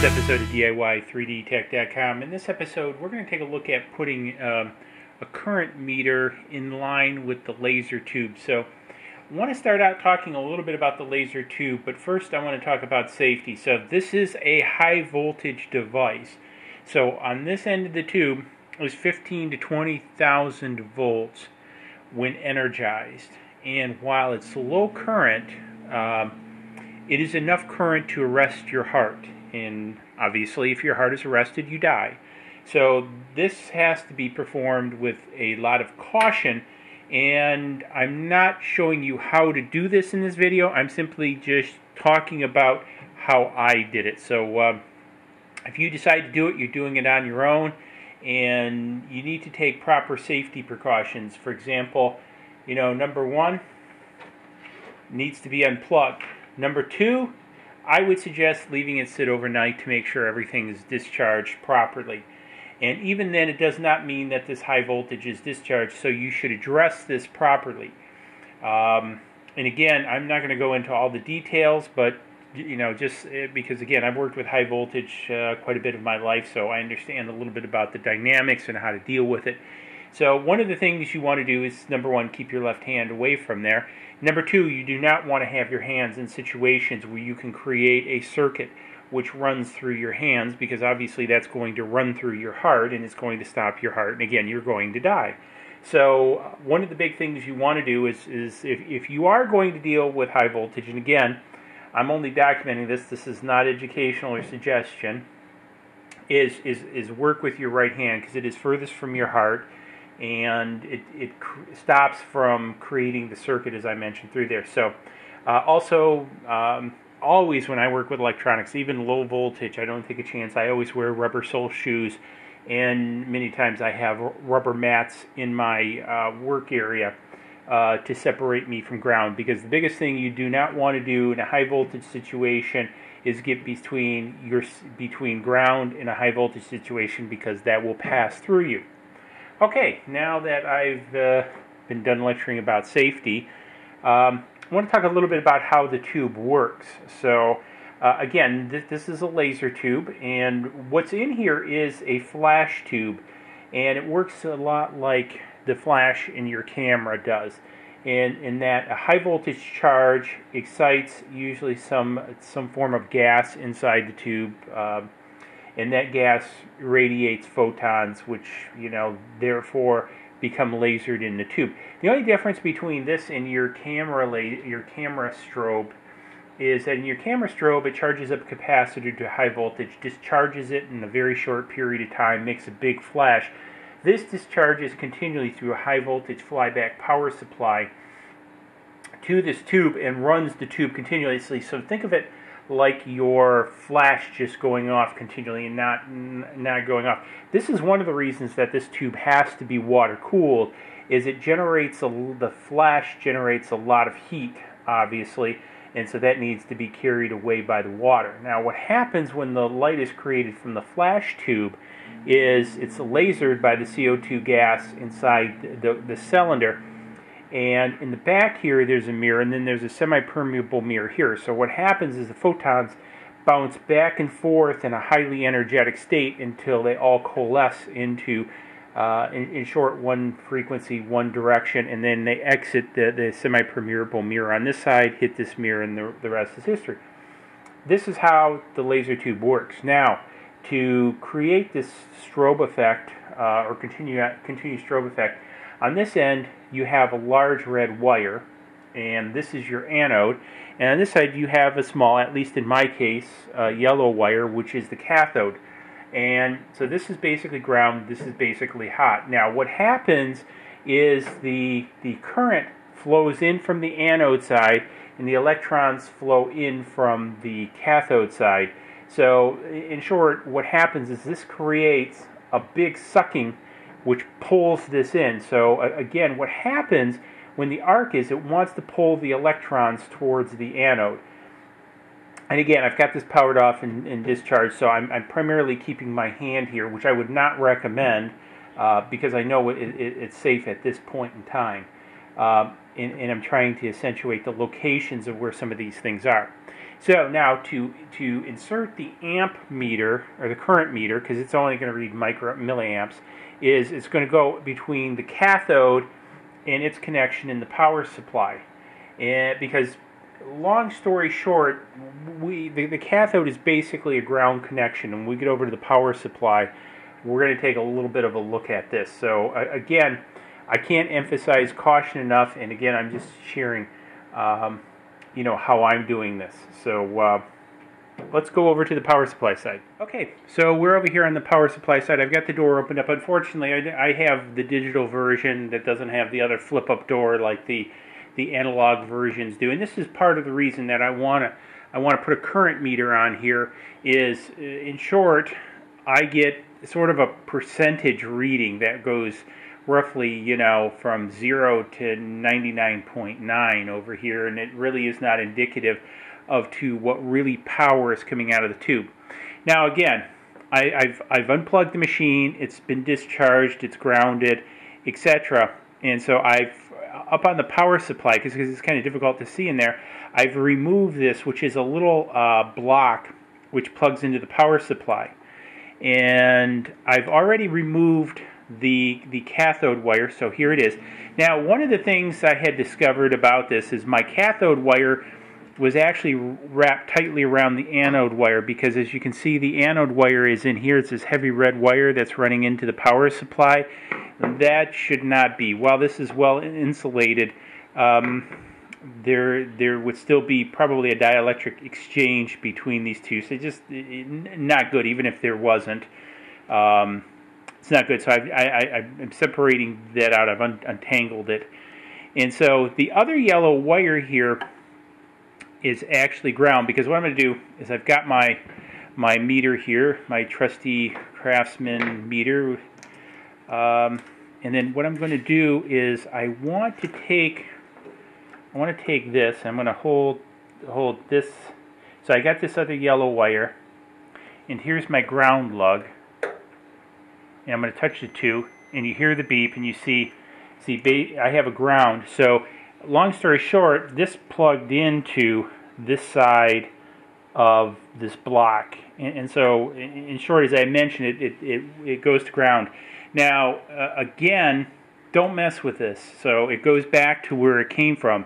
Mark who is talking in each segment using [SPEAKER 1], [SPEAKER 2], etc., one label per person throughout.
[SPEAKER 1] this episode of DIY3DTech.com. In this episode, we're going to take a look at putting um, a current meter in line with the laser tube. So, I want to start out talking a little bit about the laser tube, but first I want to talk about safety. So, this is a high voltage device. So, on this end of the tube is 15 to 20,000 volts when energized. And while it's low current, um, it is enough current to arrest your heart and obviously, if your heart is arrested, you die. So, this has to be performed with a lot of caution. And I'm not showing you how to do this in this video, I'm simply just talking about how I did it. So, um, if you decide to do it, you're doing it on your own, and you need to take proper safety precautions. For example, you know, number one needs to be unplugged. Number two, I would suggest leaving it sit overnight to make sure everything is discharged properly. And even then, it does not mean that this high voltage is discharged, so you should address this properly. Um, and again, I'm not going to go into all the details, but you know, just eh, because again, I've worked with high voltage uh, quite a bit of my life, so I understand a little bit about the dynamics and how to deal with it. So one of the things you want to do is number one, keep your left hand away from there. Number two, you do not want to have your hands in situations where you can create a circuit which runs through your hands because obviously that's going to run through your heart and it's going to stop your heart and again you're going to die. So one of the big things you want to do is, is if, if you are going to deal with high voltage, and again, I'm only documenting this, this is not educational or suggestion, is, is, is work with your right hand because it is furthest from your heart and it, it stops from creating the circuit as I mentioned through there. So uh, also um, always when I work with electronics, even low voltage, I don't take a chance. I always wear rubber sole shoes and many times I have rubber mats in my uh, work area uh, to separate me from ground because the biggest thing you do not want to do in a high voltage situation is get between your between ground and a high voltage situation because that will pass through you. Okay, now that I've uh, been done lecturing about safety, um, I want to talk a little bit about how the tube works. So, uh, again, th- this is a laser tube, and what's in here is a flash tube, and it works a lot like the flash in your camera does. And in that a high voltage charge excites usually some some form of gas inside the tube. Uh, and that gas radiates photons, which you know therefore become lasered in the tube. The only difference between this and your camera la- your camera strobe is that in your camera strobe it charges up a capacitor to high voltage, discharges it in a very short period of time, makes a big flash. This discharges continually through a high voltage flyback power supply to this tube and runs the tube continuously. So think of it like your flash just going off continually and not not going off. This is one of the reasons that this tube has to be water cooled is it generates a, the flash generates a lot of heat obviously and so that needs to be carried away by the water. Now what happens when the light is created from the flash tube is it's lasered by the CO2 gas inside the, the cylinder and in the back here, there's a mirror, and then there's a semi-permeable mirror here. So what happens is the photons bounce back and forth in a highly energetic state until they all coalesce into, uh, in, in, short, one frequency, one direction, and then they exit the, the semi-permeable mirror on this side, hit this mirror, and the, the rest is history. This is how the laser tube works. Now, to create this strobe effect, uh, or continue, continue strobe effect, on this end, you have a large red wire, and this is your anode. And on this side, you have a small, at least in my case, uh, yellow wire, which is the cathode. And so this is basically ground, this is basically hot. Now, what happens is the, the current flows in from the anode side, and the electrons flow in from the cathode side. So, in short, what happens is this creates a big sucking which pulls this in. So again, what happens when the arc is it wants to pull the electrons towards the anode. And again, I've got this powered off and, and discharged, so I'm, I'm, primarily keeping my hand here, which I would not recommend uh, because I know it, it, it's safe at this point in time. um, and, and, I'm trying to accentuate the locations of where some of these things are. So now to to insert the amp meter or the current meter because it's only going to read micro milliamps is it's going to go between the cathode and its connection in the power supply, and because long story short, we the, the cathode is basically a ground connection, and we get over to the power supply, we're going to take a little bit of a look at this. So uh, again, I can't emphasize caution enough, and again, I'm just sharing, um, you know, how I'm doing this. So uh, let's go over to the power supply side. Okay, so we're over here on the power supply side. I've got the door opened up. Unfortunately, I, I have the digital version that doesn't have the other flip-up door like the the analog versions do. And this is part of the reason that I want to I want to put a current meter on here is in short, I get sort of a percentage reading that goes roughly, you know, from 0 to 99.9 over here and it really is not indicative of to what really power is coming out of the tube. Now again, I, have I've unplugged the machine, it's been discharged, it's grounded, etc. And so I've up on the power supply, because it's kind of difficult to see in there, I've removed this, which is a little uh, block which plugs into the power supply. And I've already removed the, the cathode wire, so here it is. Now, one of the things I had discovered about this is my cathode wire was actually wrapped tightly around the anode wire because as you can see the anode wire is in here it's this heavy red wire that's running into the power supply that should not be. While this is well insulated, um, there there would still be probably a dielectric exchange between these two. So just not good, even if there wasn't. Um, it's not good. So I, I, I'm separating that out. I've un- untangled it. And so the other yellow wire here is actually ground because what I'm going to do is I've got my my meter here, my trusty Craftsman meter um, and then what I'm going to do is I want to take I want to take this. I'm going to hold hold this. So I got this other yellow wire, and here's my ground lug. And I'm going to touch the two, and you hear the beep, and you see see I have a ground. So long story short, this plugged into this side of this block, and, and so in short, as I mentioned, it it, it, it goes to ground. Now, uh, again, don't mess with this. So it goes back to where it came from,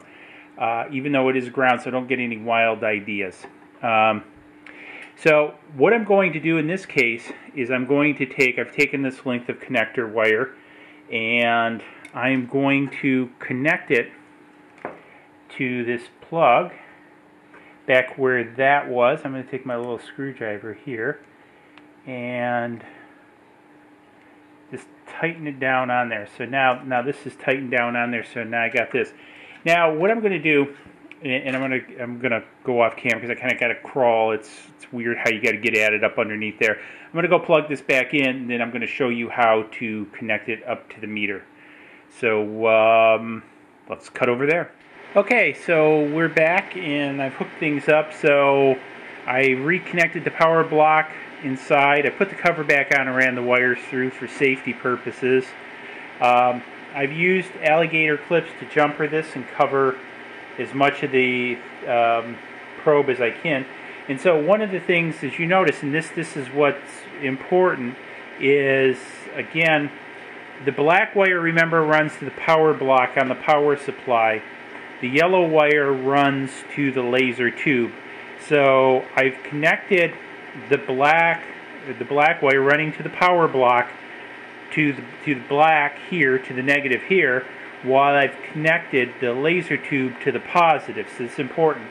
[SPEAKER 1] uh, even though it is ground, so don't get any wild ideas. Um, so what I'm going to do in this case is I'm going to take, I've taken this length of connector wire, and I'm going to connect it to this plug back where that was. I'm going to take my little screwdriver here and just tighten it down on there. So now, now this is tightened down on there. So now I got this. Now what I'm going to do, and I'm going to I'm going to go off camera because I kind of got to crawl. It's it's weird how you got to get at it up underneath there. I'm going to go plug this back in, and then I'm going to show you how to connect it up to the meter. So um, let's cut over there. Okay, so we're back, and I've hooked things up. So I reconnected the power block inside. I put the cover back on and ran the wires through for safety purposes. Um, I've used alligator clips to jumper this and cover as much of the um, probe as I can. And so one of the things, as you notice, and this this is what's important, is again the black wire. Remember runs to the power block on the power supply. The yellow wire runs to the laser tube. So I've connected the black the black wire running to the power block to the, to the black here to the negative here while I've connected the laser tube to the positive. So it's important.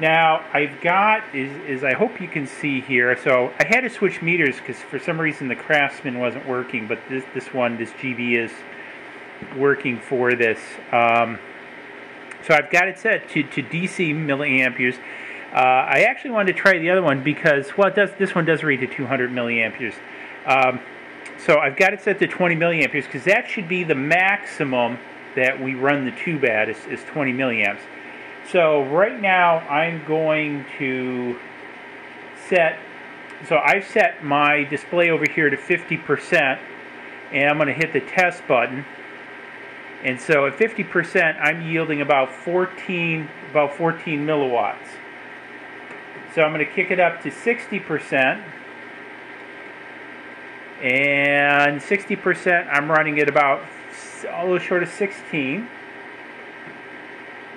[SPEAKER 1] Now I've got is, is I hope you can see here. So I had to switch meters because for some reason the Craftsman wasn't working but this this one this GB is working for this. Um, so I've got it set to, to DC milliamperes uh, I actually wanted to try the other one because, well, does, this one does read to 200 milliamperes. Um, so I've got it set to 20 milliamperes because that should be the maximum that we run the tube at is, is 20 milliamps. So right now I'm going to set, so I've set my display over here to 50% and I'm going to hit the test button And so at 50%, I'm yielding about 14, about 14 milliwatts. So I'm going to kick it up to 60%. And 60%, I'm running at about a little short of 16.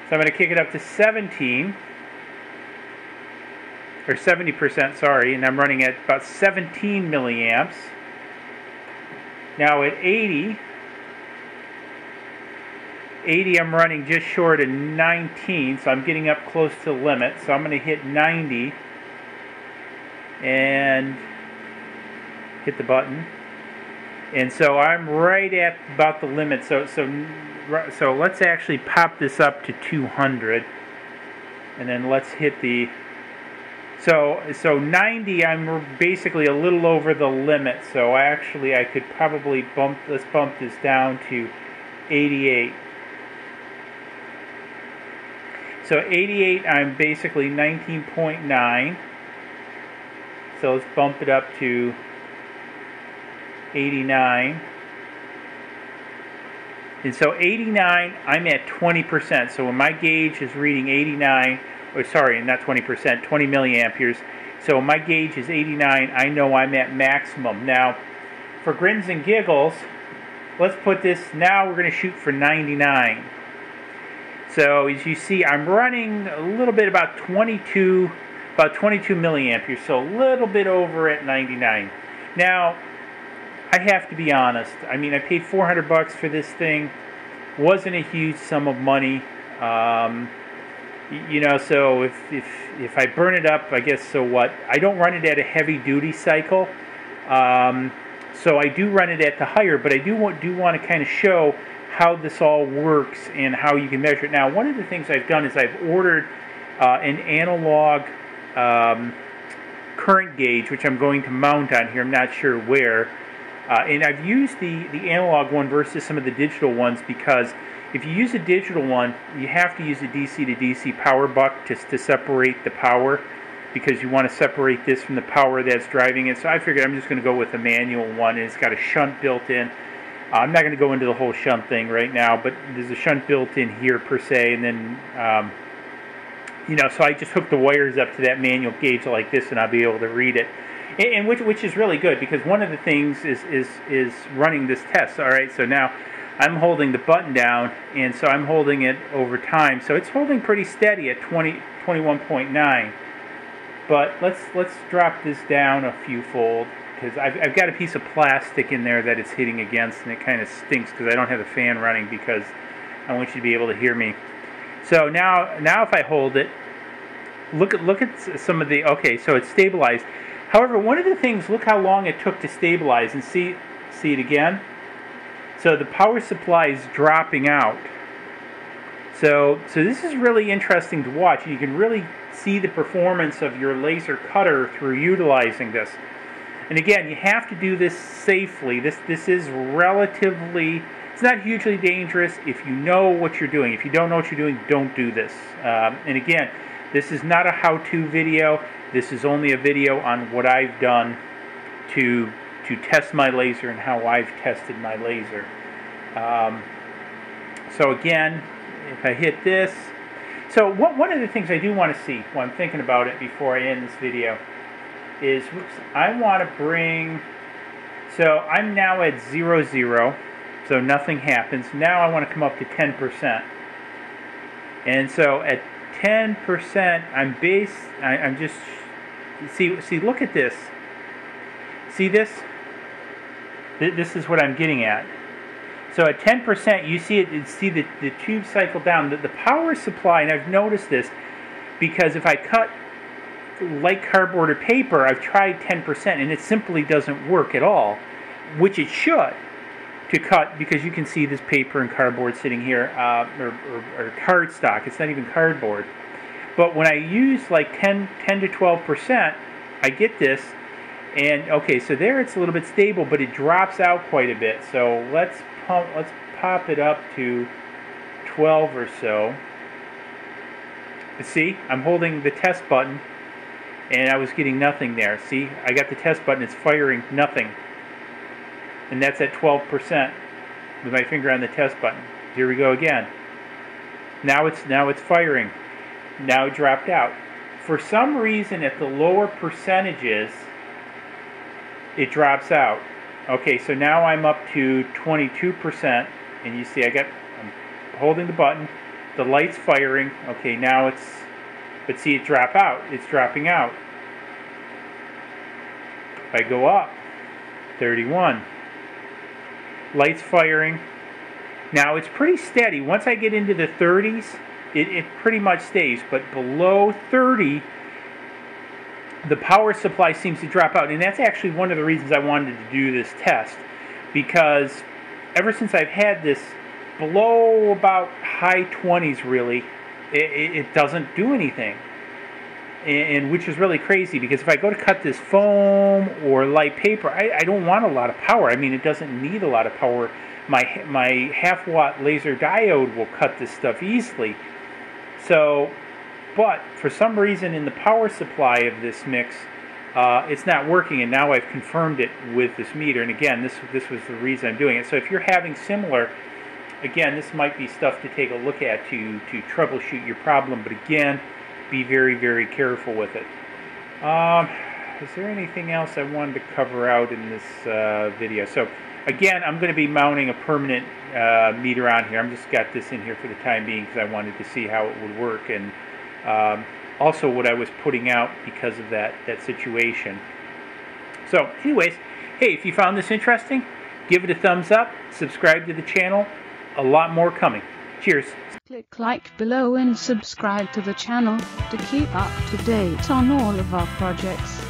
[SPEAKER 1] So I'm going to kick it up to 17 or 70%, sorry, and I'm running at about 17 milliamps. Now at 80, 80 I'm running just short of 19, so I'm getting up close to the limit. So I'm going to hit 90 and hit the button. And so I'm right at about the limit. So so so let's actually pop this up to 200 and then let's hit the so so 90 I'm basically a little over the limit so actually I could probably bump let's bump this down to 88 so 88 I'm basically 19.9 so let's bump it up to 89 and so 89 I'm at 20% so when my gauge is reading 89 or sorry, not 20%, 20 milliamperes. So my gauge is 89. I know I'm at maximum. Now, for grins and giggles, let's put this, now we're going to shoot for 99. So as you see, I'm running a little bit about 22, about 22 milliamperes, so a little bit over at 99. Now, I have to be honest. I mean, I paid 400 bucks for this thing. Wasn't a huge sum of money. Um, you know, so if, if if I burn it up, I guess so what? I don't run it at a heavy duty cycle, um, so I do run it at the higher, but I do want do want to kind of show how this all works and how you can measure it. Now, one of the things I've done is I've ordered uh, an analog um, current gauge, which I'm going to mount on here. I'm not sure where, uh, and I've used the the analog one versus some of the digital ones because if you use a digital one, you have to use a DC to DC power buck just to separate the power because you want to separate this from the power that's driving it. So I figured I'm just going to go with a manual one. And it's got a shunt built in. Uh, I'm not going to go into the whole shunt thing right now, but there's a shunt built in here per se, and then um, you know, so I just hook the wires up to that manual gauge like this, and I'll be able to read it. And, and which which is really good because one of the things is is is running this test. All right, so now I'm holding the button down, and so I'm holding it over time. So it's holding pretty steady at 20, 21.9. But let's let's drop this down a few fold because I've, I've got a piece of plastic in there that it's hitting against, and it kind of stinks because I don't have the fan running because I want you to be able to hear me. So now now if I hold it, look at look at some of the okay, so it's stabilized. However, one of the things, look how long it took to stabilize, and see see it again. So the power supply is dropping out. So, so this is really interesting to watch. You can really see the performance of your laser cutter through utilizing this. And again, you have to do this safely. This this is relatively it's not hugely dangerous if you know what you're doing. If you don't know what you're doing, don't do this. Um, and again, this is not a how-to video. This is only a video on what I've done to to test my laser and how I've tested my laser. Um, so again, if I hit this, so one of the things I do want to see while I'm thinking about it before I end this video is I want to bring, so I'm now at 0, 0, so nothing happens. Now I want to come up to 10%. And so at 10%, I'm base, I, I'm just, see, see, look at this. See this? This is what I'm getting at. So at 10%, you see it, see the, the tube cycle down. The, the power supply, and I've noticed this, because if I cut like cardboard or paper, I've tried 10%, and it simply doesn't work at all, which it should to cut because you can see this paper and cardboard sitting here, uh, or, or, or cardstock. It's not even cardboard. But when I use like 10, 10 to 12%, I get this, and okay, so there it's a little bit stable, but it drops out quite a bit. So let's pump, let's pop it up to 12 or so. See, I'm holding the test button, and I was getting nothing there. See, I got the test button, it's firing nothing. And that's at 12% with my finger on the test button. Here we go again. Now it's now it's firing. Now it dropped out. For some reason, at the lower percentages, it drops out. Okay, so now I'm up to 22%, and you see I got, I'm holding the button, the light's firing. Okay, now it's, but see it drop out. It's dropping out. If I go up, 31. Lights firing. Now it's pretty steady. Once I get into the 30s, it, it pretty much stays. But below 30, the power supply seems to drop out. And that's actually one of the reasons I wanted to do this test. Because ever since I've had this below about high 20s, really, it, it doesn't do anything. And, and, which is really crazy because if I go to cut this foam or light paper, I, I don't want a lot of power. I mean, it doesn't need a lot of power. My, my half watt laser diode will cut this stuff easily. So, but for some reason in the power supply of this mix, uh, it's not working, and now I've confirmed it with this meter. And again, this this was the reason I'm doing it. So if you're having similar, again, this might be stuff to take a look at to to troubleshoot your problem. But again, be very very careful with it. Um, is there anything else I wanted to cover out in this uh, video? So again, I'm going to be mounting a permanent uh, meter on here. I'm just got this in here for the time being because I wanted to see how it would work and um, also what I was putting out because of that, that situation. So anyways, hey, if you found this interesting, give it a thumbs up, subscribe to the channel. A lot more coming. Cheers.
[SPEAKER 2] Click like below and subscribe to the channel to keep up to date on all of our projects.